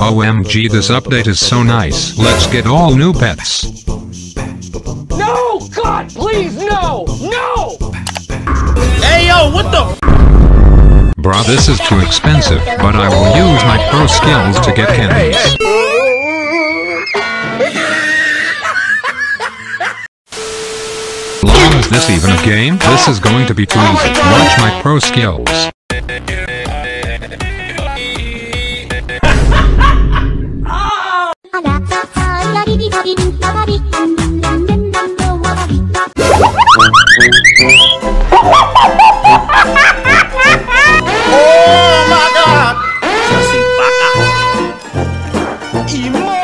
OMG this update is so nice. Let's get all new pets. No! God, please, no! No! Hey yo, what the? Bruh this is too expensive, but I will use my pro skills to get candies. Long is this even a game? This is going to be too easy. Watch my pro skills. 오 마갓! 자식 바가. 이모!